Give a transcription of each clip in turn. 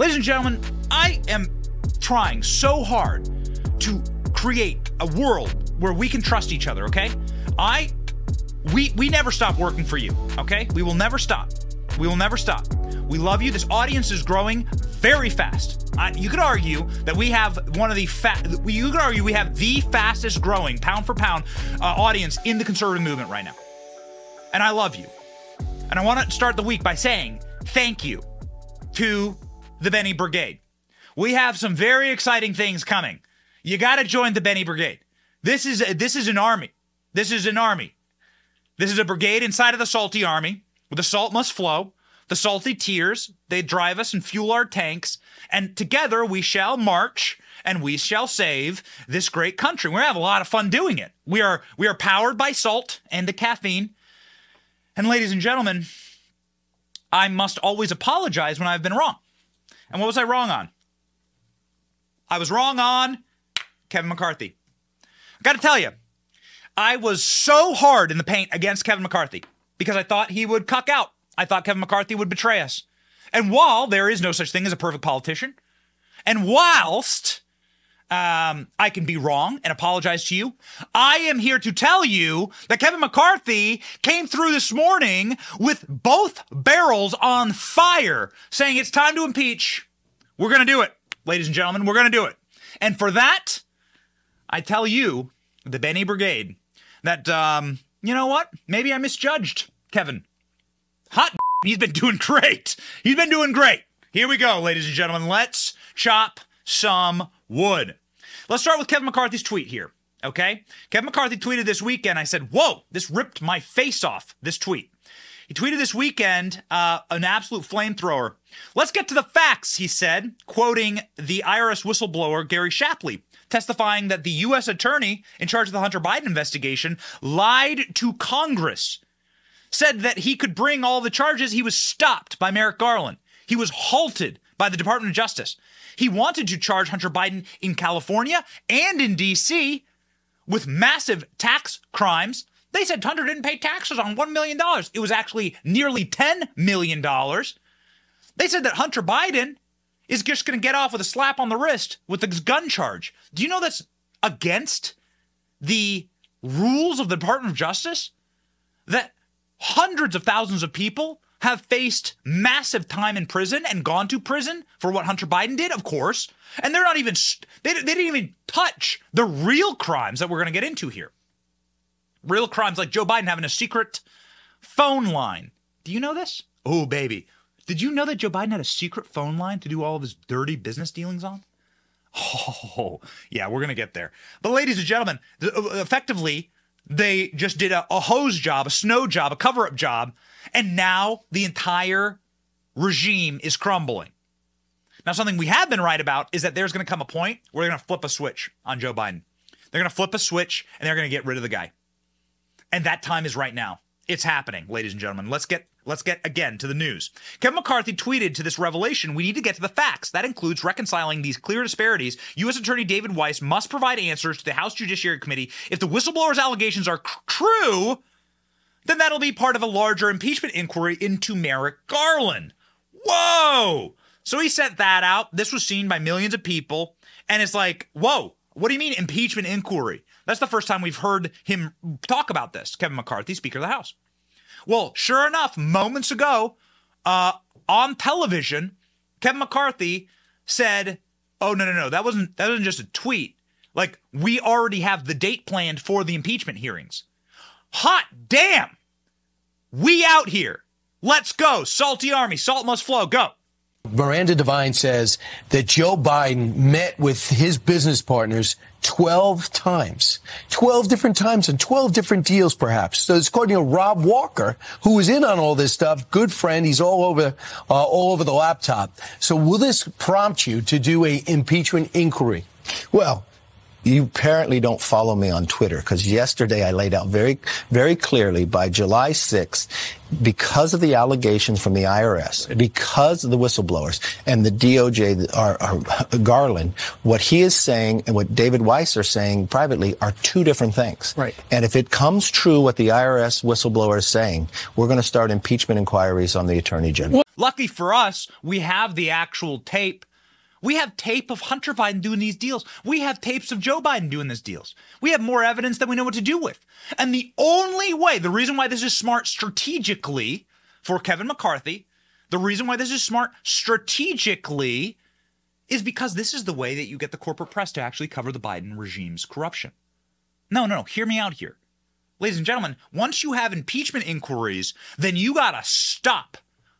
Ladies and gentlemen, I am trying so hard to create a world where we can trust each other, okay? I we we never stop working for you, okay? We will never stop. We will never stop. We love you. This audience is growing very fast. You could argue that we have one of the fat. You could argue we have the fastest growing pound for pound uh, audience in the conservative movement right now. And I love you. And I want to start the week by saying thank you to the Benny Brigade. We have some very exciting things coming. You got to join the Benny Brigade. This is a, this is an army. This is an army. This is a brigade inside of the salty army the salt must flow. The salty tears, they drive us and fuel our tanks, and together we shall march and we shall save this great country. We're gonna have a lot of fun doing it. We are we are powered by salt and the caffeine. And ladies and gentlemen, I must always apologize when I've been wrong. And what was I wrong on? I was wrong on Kevin McCarthy. I got to tell you, I was so hard in the paint against Kevin McCarthy because I thought he would cuck out. I thought Kevin McCarthy would betray us. And while there is no such thing as a perfect politician, and whilst um, I can be wrong and apologize to you. I am here to tell you that Kevin McCarthy came through this morning with both barrels on fire, saying it's time to impeach. We're going to do it, ladies and gentlemen. We're going to do it. And for that, I tell you, the Benny Brigade, that, um, you know what? Maybe I misjudged Kevin. Hot, he's been doing great. He's been doing great. Here we go, ladies and gentlemen. Let's chop some wood. Let's start with Kevin McCarthy's tweet here. Okay? Kevin McCarthy tweeted this weekend. I said, Whoa, this ripped my face off, this tweet. He tweeted this weekend uh, an absolute flamethrower. Let's get to the facts, he said, quoting the IRS whistleblower Gary Shapley, testifying that the U.S. attorney in charge of the Hunter Biden investigation lied to Congress, said that he could bring all the charges. He was stopped by Merrick Garland. He was halted by the Department of Justice. He wanted to charge Hunter Biden in California and in D.C. with massive tax crimes. They said Hunter didn't pay taxes on $1 million. It was actually nearly $10 million. They said that Hunter Biden is just going to get off with a slap on the wrist with this gun charge. Do you know that's against the rules of the Department of Justice? That hundreds of thousands of people have faced massive time in prison and gone to prison for what Hunter Biden did, of course. And they're not even, they, they didn't even touch the real crimes that we're going to get into here. Real crimes like Joe Biden having a secret phone line. Do you know this? Oh, baby. Did you know that Joe Biden had a secret phone line to do all of his dirty business dealings on? Oh, yeah, we're going to get there. But, ladies and gentlemen, uh, effectively, they just did a, a hose job, a snow job, a cover up job and now the entire regime is crumbling. Now, something we have been right about is that there's going to come a point where they're going to flip a switch on Joe Biden. They're going to flip a switch and they're going to get rid of the guy. And that time is right now. It's happening, ladies and gentlemen. Let's get let's get again to the news. Kevin McCarthy tweeted to this revelation, we need to get to the facts. That includes reconciling these clear disparities. U.S. Attorney David Weiss must provide answers to the House Judiciary Committee if the whistleblower's allegations are c- true then that'll be part of a larger impeachment inquiry into Merrick Garland. Whoa! So he sent that out. This was seen by millions of people. And it's like, whoa, what do you mean impeachment inquiry? That's the first time we've heard him talk about this, Kevin McCarthy, Speaker of the House. Well, sure enough, moments ago uh, on television, Kevin McCarthy said, "Oh no, no, no, that wasn't that wasn't just a tweet. Like we already have the date planned for the impeachment hearings." Hot damn! We out here. Let's go. Salty Army. Salt must flow. Go. Miranda Devine says that Joe Biden met with his business partners 12 times, 12 different times and 12 different deals perhaps. So it's according to Rob Walker, who was in on all this stuff, good friend. He's all over, uh, all over the laptop. So will this prompt you to do a impeachment inquiry? Well, you apparently don't follow me on Twitter because yesterday I laid out very, very clearly by July 6th, because of the allegations from the IRS, because of the whistleblowers and the DOJ, are, are Garland, what he is saying and what David Weiss are saying privately are two different things. Right. And if it comes true what the IRS whistleblower is saying, we're going to start impeachment inquiries on the Attorney General. Well, Lucky for us, we have the actual tape. We have tape of Hunter Biden doing these deals. We have tapes of Joe Biden doing these deals. We have more evidence than we know what to do with. And the only way, the reason why this is smart strategically for Kevin McCarthy, the reason why this is smart strategically is because this is the way that you get the corporate press to actually cover the Biden regime's corruption. No, no, no. Hear me out here. Ladies and gentlemen, once you have impeachment inquiries, then you got to stop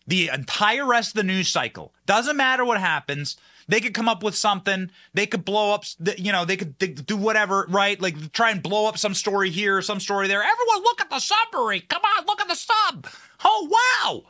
the entire rest of the news cycle. Doesn't matter what happens. They could come up with something. They could blow up, you know, they could do whatever, right? Like try and blow up some story here, some story there. Everyone look at the summary. Come on, look at the sub. Oh, wow.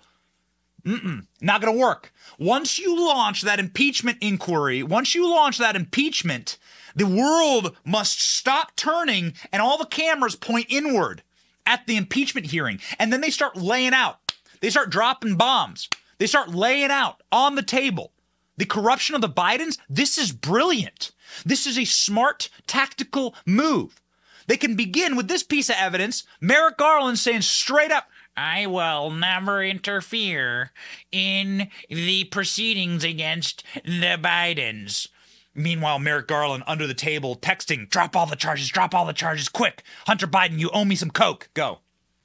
Mm-mm, not going to work. Once you launch that impeachment inquiry, once you launch that impeachment, the world must stop turning and all the cameras point inward at the impeachment hearing. And then they start laying out, they start dropping bombs, they start laying out on the table. The corruption of the Bidens, this is brilliant. This is a smart tactical move. They can begin with this piece of evidence Merrick Garland saying straight up, I will never interfere in the proceedings against the Bidens. Meanwhile, Merrick Garland under the table texting, drop all the charges, drop all the charges, quick. Hunter Biden, you owe me some Coke. Go.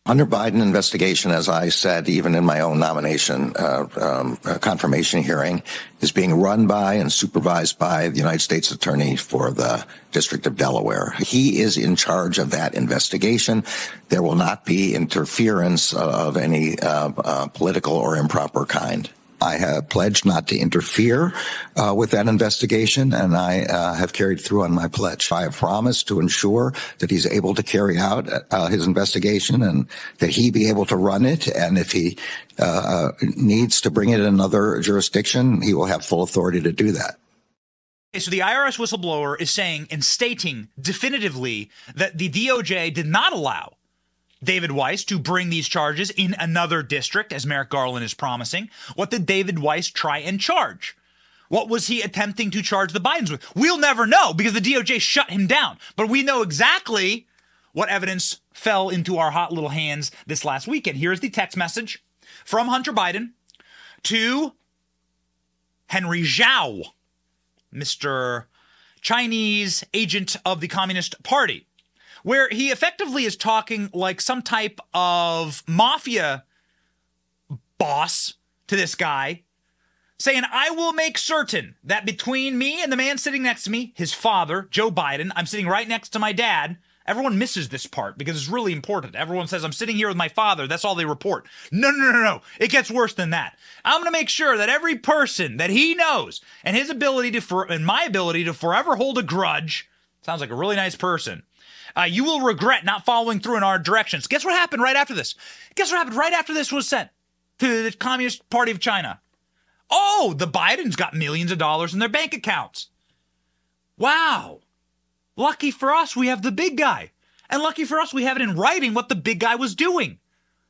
Hunter Biden investigation, as I said, even in my own nomination uh, um, uh, confirmation hearing, is being run by and supervised by the United States Attorney for the District of Delaware. He is in charge of that investigation. There will not be interference of any uh, uh political or improper kind. I have pledged not to interfere uh, with that investigation, and I uh, have carried through on my pledge. I have promised to ensure that he's able to carry out uh, his investigation and that he be able to run it. And if he uh, uh, needs to bring it in another jurisdiction, he will have full authority to do that. So the IRS whistleblower is saying and stating definitively that the DOJ did not allow David Weiss to bring these charges in another district, as Merrick Garland is promising. What did David Weiss try and charge? What was he attempting to charge the Bidens with? We'll never know because the DOJ shut him down. But we know exactly what evidence fell into our hot little hands this last weekend. Here's the text message from Hunter Biden to Henry Zhao, Mr. Chinese agent of the Communist Party where he effectively is talking like some type of mafia boss to this guy, saying, I will make certain that between me and the man sitting next to me, his father, Joe Biden, I'm sitting right next to my dad. Everyone misses this part because it's really important. Everyone says, I'm sitting here with my father. That's all they report. No, no, no, no. It gets worse than that. I'm going to make sure that every person that he knows and his ability to, for, and my ability to forever hold a grudge, sounds like a really nice person, uh, you will regret not following through in our directions. Guess what happened right after this? Guess what happened right after this was sent to the Communist Party of China? Oh, the Bidens got millions of dollars in their bank accounts. Wow. Lucky for us, we have the big guy. And lucky for us, we have it in writing what the big guy was doing,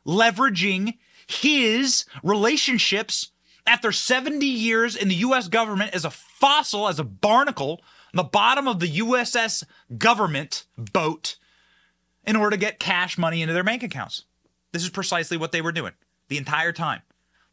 leveraging his relationships after 70 years in the U.S. government as a fossil, as a barnacle the bottom of the USS government boat in order to get cash money into their bank accounts. This is precisely what they were doing the entire time.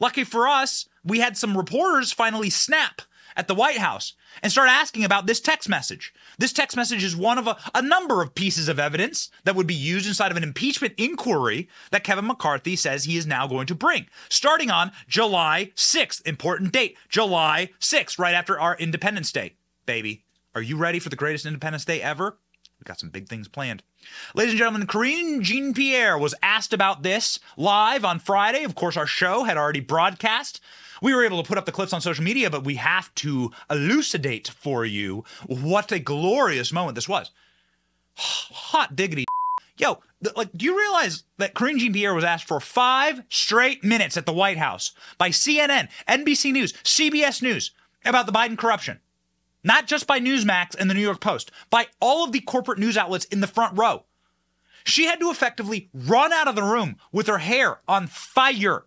Lucky for us, we had some reporters finally snap at the White House and start asking about this text message. This text message is one of a, a, number of pieces of evidence that would be used inside of an impeachment inquiry that Kevin McCarthy says he is now going to bring, starting on July 6th. Important date, July 6th, right after our Independence Day, baby. Are you ready for the greatest Independence Day ever? We've got some big things planned. Ladies and gentlemen, Karine Jean Pierre was asked about this live on Friday. Of course, our show had already broadcast. We were able to put up the clips on social media, but we have to elucidate for you what a glorious moment this was. Hot diggity. Yo, like, do you realize that Karine Jean Pierre was asked for five straight minutes at the White House by CNN, NBC News, CBS News about the Biden corruption? Not just by Newsmax and the New York Post, by all of the corporate news outlets in the front row. She had to effectively run out of the room with her hair on fire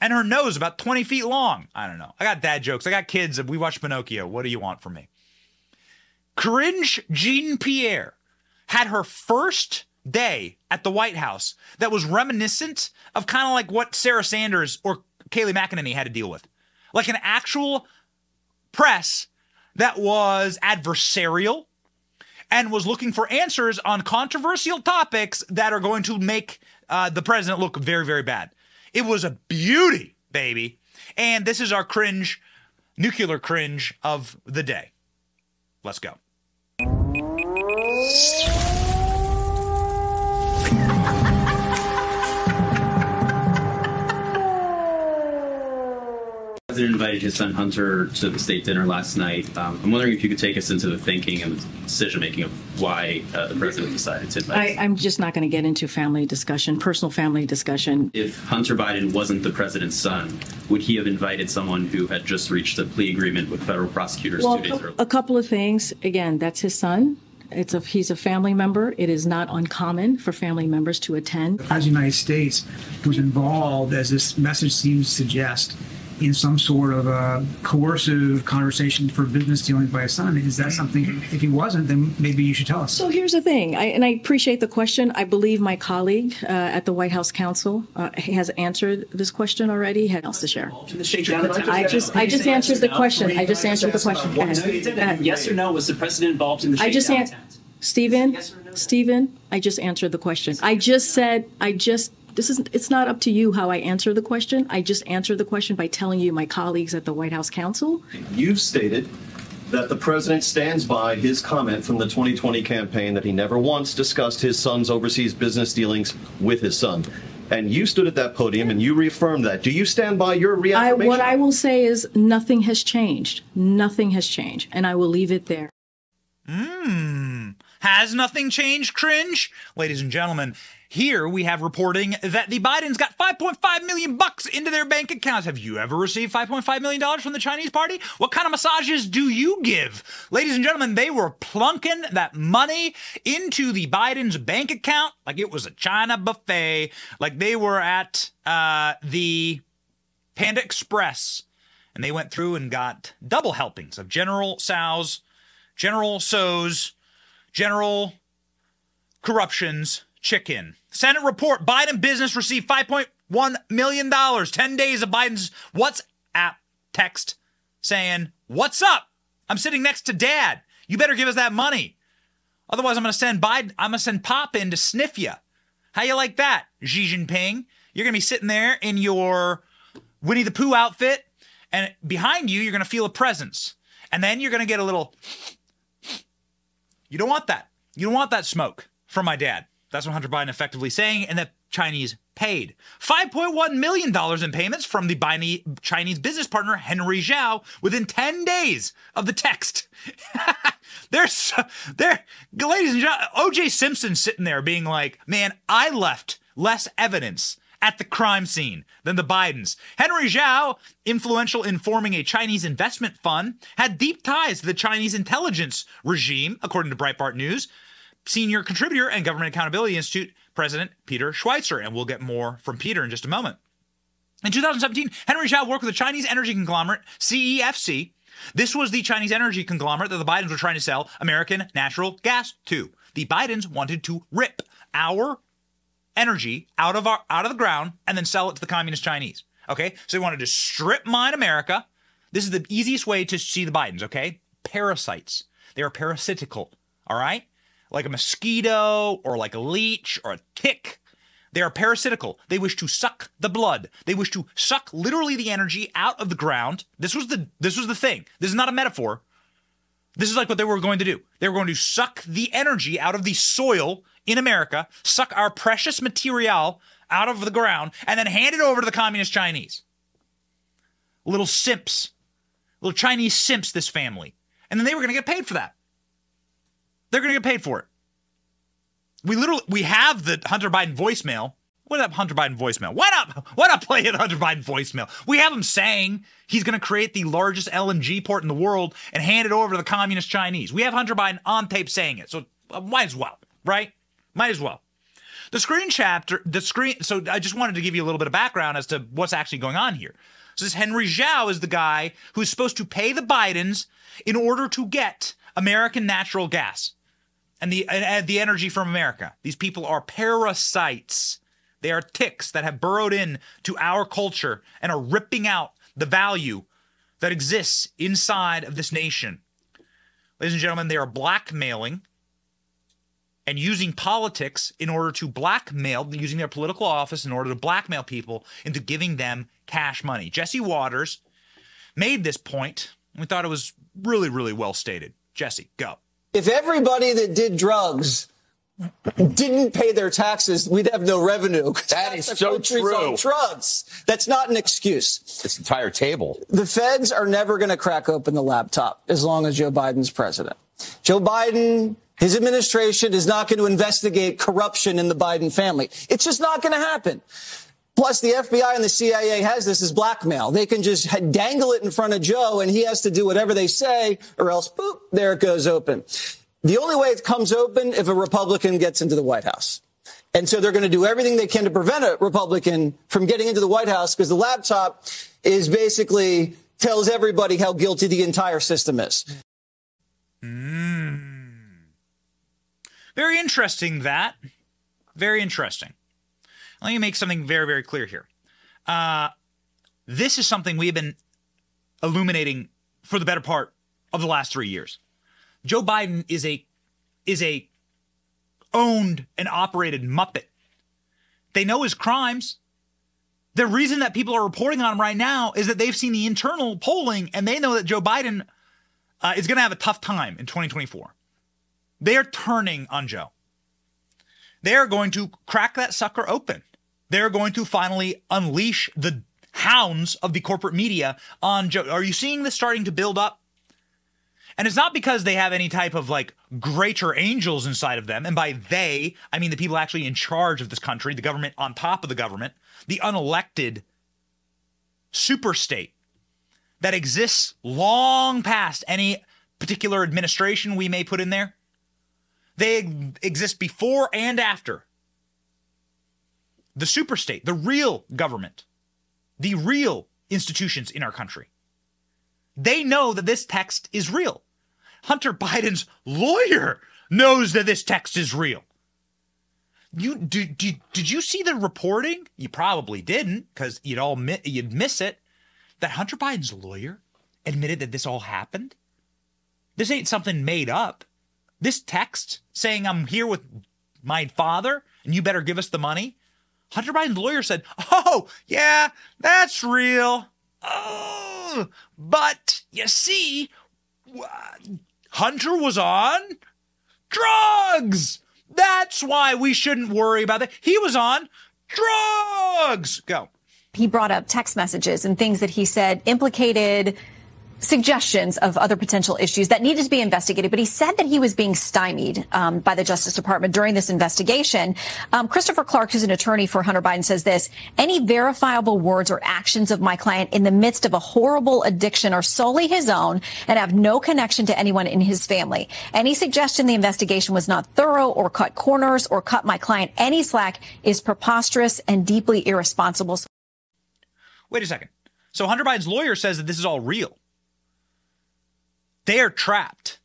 and her nose about 20 feet long. I don't know. I got dad jokes. I got kids. We watch Pinocchio. What do you want from me? Cringe Jean Pierre had her first day at the White House that was reminiscent of kind of like what Sarah Sanders or Kayleigh McEnany had to deal with. Like an actual press that was adversarial and was looking for answers on controversial topics that are going to make uh, the president look very, very bad. It was a beauty, baby. And this is our cringe, nuclear cringe of the day. Let's go. President invited his son Hunter to the state dinner last night. Um, I'm wondering if you could take us into the thinking and the decision making of why uh, the president decided to invite. I, I'm just not going to get into family discussion, personal family discussion. if Hunter Biden wasn't the president's son, would he have invited someone who had just reached a plea agreement with federal prosecutors Well, two days earlier? a couple of things. Again, that's his son. It's a he's a family member. It is not uncommon for family members to attend. As the United States was involved, as this message seems to suggest, in some sort of a coercive conversation for business dealings by his son. Is that something? If he wasn't, then maybe you should tell us. So here's the thing, I, and I appreciate the question. I believe my colleague uh, at the White House Counsel uh, has answered this question already. Had else to share. I just I just answered the question. I just answered the question. Go ahead. No, you didn't. Go ahead. Yes or no? Was the president involved in the I just answered. Stephen, Yes no? Stephen, I just answered the question. I just said, I just, this isn't, it's not up to you how I answer the question. I just answer the question by telling you my colleagues at the White House Counsel. You've stated that the president stands by his comment from the 2020 campaign that he never once discussed his son's overseas business dealings with his son. And you stood at that podium and you reaffirmed that. Do you stand by your I, reaffirmation? what I will say is nothing has changed. Nothing has changed. And I will leave it there. Hmm. Has nothing changed, cringe? Ladies and gentlemen, here we have reporting that the Bidens got 5.5 million bucks into their bank accounts. Have you ever received 5.5 million dollars from the Chinese party? What kind of massages do you give? Ladies and gentlemen, they were plunking that money into the Biden's bank account like it was a China buffet, like they were at uh, the Panda Express. And they went through and got double helpings of General Sows, General So's, General Corruption's chicken. Senate report Biden business received $5.1 million. 10 days of Biden's WhatsApp text saying, What's up? I'm sitting next to dad. You better give us that money. Otherwise, I'm going to send Biden, I'm going to send Pop in to sniff you. How you like that, Xi Jinping? You're going to be sitting there in your Winnie the Pooh outfit, and behind you, you're going to feel a presence. And then you're going to get a little you don't want that. You don't want that smoke from my dad. That's what Hunter Biden effectively saying, and the Chinese paid $5.1 million in payments from the Biden Chinese business partner Henry Zhao within 10 days of the text. There's, so, there, ladies and gentlemen, OJ Simpson sitting there being like, man, I left less evidence at the crime scene than the Bidens. Henry Zhao, influential in forming a Chinese investment fund, had deep ties to the Chinese intelligence regime, according to Breitbart News. Senior contributor and Government Accountability Institute President Peter Schweizer, and we'll get more from Peter in just a moment. In 2017, Henry Zhao worked with the Chinese energy conglomerate CEFC. This was the Chinese energy conglomerate that the Bidens were trying to sell American natural gas to. The Bidens wanted to rip our energy out of our out of the ground and then sell it to the communist Chinese. Okay? So they wanted to strip mine America. This is the easiest way to see the Bidens, okay? Parasites. They are parasitical, all right? Like a mosquito or like a leech or a tick. They are parasitical. They wish to suck the blood. They wish to suck literally the energy out of the ground. This was the this was the thing. This is not a metaphor. This is like what they were going to do. They were going to suck the energy out of the soil in America, suck our precious material out of the ground, and then hand it over to the communist Chinese. Little simps, little Chinese simps, this family. And then they were going to get paid for that. They're going to get paid for it. We literally we have the Hunter Biden voicemail. What up, Hunter Biden voicemail? Why not? Why not play the Hunter Biden voicemail? We have him saying he's going to create the largest LNG port in the world and hand it over to the communist Chinese. We have Hunter Biden on tape saying it, so uh, might as well, right? Might as well. The screen chapter, the screen. So I just wanted to give you a little bit of background as to what's actually going on here. So this Henry Zhao is the guy who's supposed to pay the Bidens in order to get American natural gas and the and, and the energy from America. These people are parasites. They are ticks that have burrowed in to our culture and are ripping out the value that exists inside of this nation. Ladies and gentlemen, they are blackmailing and using politics in order to blackmail, using their political office in order to blackmail people into giving them cash money. Jesse Watters made this point. We thought it was really, really well stated. Jesse, go. If everybody that did drugs didn't pay their taxes, we'd have no revenue. That is so true. Drugs. That's not an excuse. This entire table. The feds are never going to crack open the laptop as long as Joe Biden's president. Joe Biden, his administration is not going to investigate corruption in the Biden family. It's just not going to happen. Plus, the FBI and the CIA has this as blackmail. They can just dangle it in front of Joe and he has to do whatever they say or else, boop, there it goes open. The only way it comes open if a Republican gets into the White House. And so they're going to do everything they can to prevent a Republican from getting into the White House because the laptop is basically tells everybody how guilty the entire system is. Mm. Very interesting that. Very interesting. Let me make something very, very clear here. Uh, this is something we have been illuminating for the better part of the last three years. Joe Biden is a is a owned and operated muppet. They know his crimes. The reason that people are reporting on him right now is that they've seen the internal polling and they know that Joe Biden uh, is going to have a tough time in 2024. They are turning on Joe. They are going to crack that sucker open. They're going to finally unleash the hounds of the corporate media on Joe. Are you seeing this starting to build up? And it's not because they have any type of like greater angels inside of them. And by they, I mean the people actually in charge of this country, the government on top of the government, the unelected super state that exists long past any particular administration we may put in there. They exist before and after the super state, the real government, the real institutions in our country. They know that this text is real. Hunter Biden's lawyer knows that this text is real. You did, did, did you see the reporting? You probably didn't because you'd all you'd miss it. That Hunter Biden's lawyer admitted that this all happened. This ain't something made up. This text saying I'm here with my father and you better give us the money. Hunter Biden's lawyer said, "Oh yeah, that's real." Oh, but you see, Hunter was on drugs. That's why we shouldn't worry about that. He was on drugs. Go. He brought up text messages and things that he said implicated suggestions of other potential issues that needed to be investigated, but he said that he was being stymied um, by the Justice Department during this investigation. Um, Christopher Clark, who's an attorney for Hunter Biden, says this, any verifiable words or actions of my client in the midst of a horrible addiction are solely his own and have no connection to anyone in his family. Any suggestion the investigation was not thorough or cut corners or cut my client any slack is preposterous and deeply irresponsible. Wait a second. So Hunter Biden's lawyer says that this is all real. They're trapped.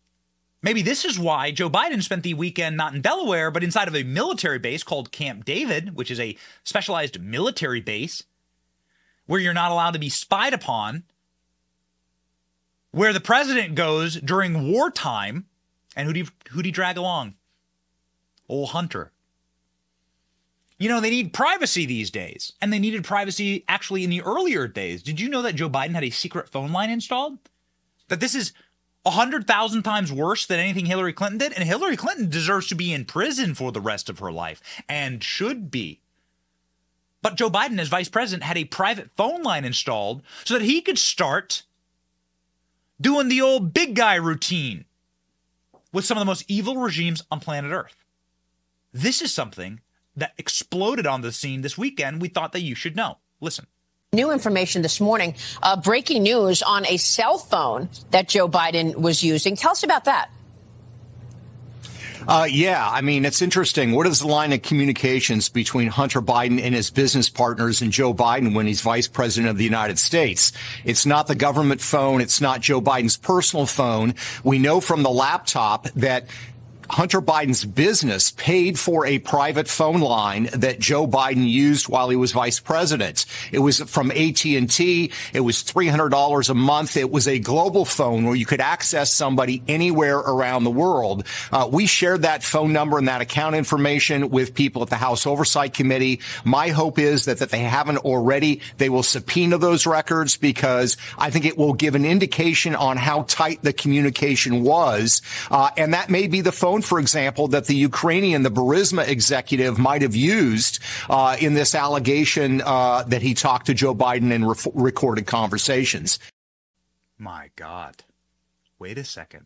Maybe this is why Joe Biden spent the weekend not in Delaware, but inside of a military base called Camp David, which is a specialized military base where you're not allowed to be spied upon, where the president goes during wartime. And who'd he, who'd he drag along? Old Hunter. You know, they need privacy these days, and they needed privacy actually in the earlier days. Did you know that Joe Biden had a secret phone line installed? That this is a hundred thousand times worse than anything Hillary Clinton did, and Hillary Clinton deserves to be in prison for the rest of her life and should be. But Joe Biden, as vice president, had a private phone line installed so that he could start doing the old big guy routine with some of the most evil regimes on planet Earth. This is something that exploded on the scene this weekend. We thought that you should know. Listen. New information this morning, uh, breaking news on a cell phone that Joe Biden was using. Tell us about that. Uh, yeah, I mean, it's interesting. What is the line of communications between Hunter Biden and his business partners and Joe Biden when he's vice president of the United States? It's not the government phone. It's not Joe Biden's personal phone. We know from the laptop that Hunter Biden's business paid for a private phone line that Joe Biden used while he was vice president. It was from AT&T. It was $300 a month. It was a global phone where you could access somebody anywhere around the world. Uh, we shared that phone number and that account information with people at the House Oversight Committee. My hope is that, that they haven't already, they will subpoena those records because I think it will give an indication on how tight the communication was. Uh, and that may be the phone for example, that the Ukrainian, the Burisma executive might have used uh, in this allegation uh, that he talked to Joe Biden in re- recorded conversations. My God. Wait a second.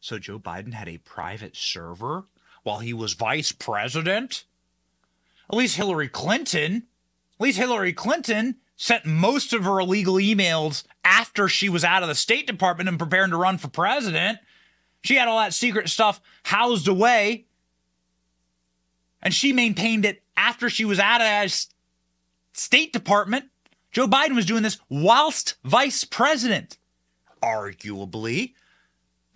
So Joe Biden had a private server while he was vice president? At least Hillary Clinton, at least Hillary Clinton sent most of her illegal emails after she was out of the State Department and preparing to run for president. She had all that secret stuff housed away. And she maintained it after she was out of State Department. Joe Biden was doing this whilst vice president. Arguably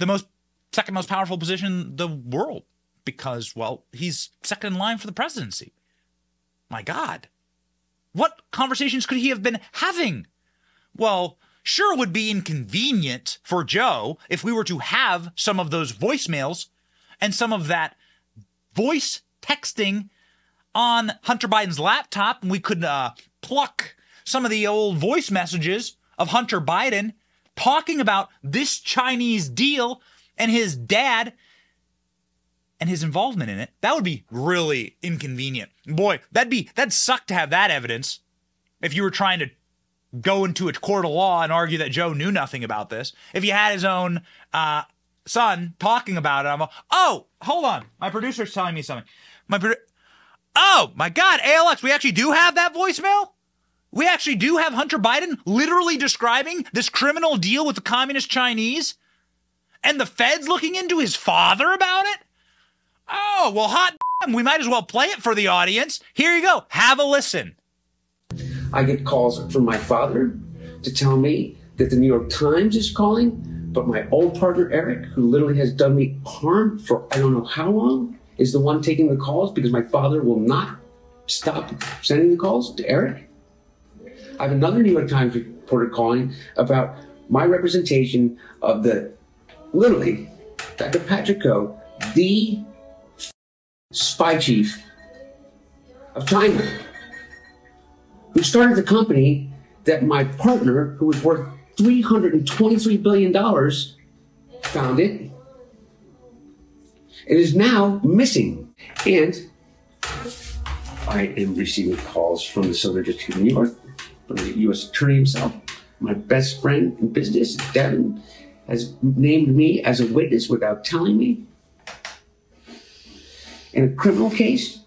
the most second most powerful position in the world because, well, he's second in line for the presidency. My God. What conversations could he have been having? Well, Sure, would be inconvenient for Joe if we were to have some of those voicemails and some of that voice texting on Hunter Biden's laptop, and we could uh, pluck some of the old voice messages of Hunter Biden talking about this Chinese deal and his dad and his involvement in it. That would be really inconvenient. Boy, that'd be that'd suck to have that evidence if you were trying to go into a court of law and argue that Joe knew nothing about this. If you had his own uh, son talking about it, I'm, like, oh, hold on. My producer's telling me something. My produ- oh my God, ALX, we actually do have that voicemail. We actually do have Hunter Biden literally describing this criminal deal with the communist Chinese, and the feds looking into his father about it. Oh well, hot. Damn, we might as well play it for the audience. Here you go. Have a listen. I get calls from my father to tell me that the New York Times is calling, but my old partner, Eric, who literally has done me harm for I don't know how long, is the one taking the calls because my father will not stop sending the calls to Eric. I have another New York Times reporter calling about my representation of the, literally, Dr. Patrick Ho, the spy chief of China who started the company that my partner, who was worth $323 billion, founded. It is now missing. And I am receiving calls from the Southern District of New York, from the U.S. Attorney himself. My best friend in business, Devin, has named me as a witness without telling me in a criminal case,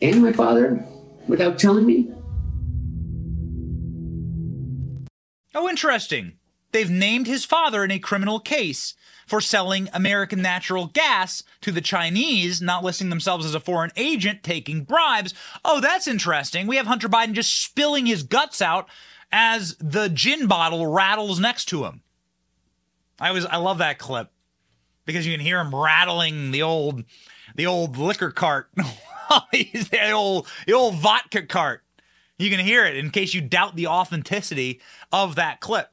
and my father without telling me. Oh, interesting. They've named his father in a criminal case for selling American natural gas to the Chinese, not listing themselves as a foreign agent taking bribes. Oh, that's interesting. We have Hunter Biden just spilling his guts out as the gin bottle rattles next to him. I was I love that clip because you can hear him rattling the old the old liquor cart. the old the old vodka cart. You can hear it in case you doubt the authenticity of that clip.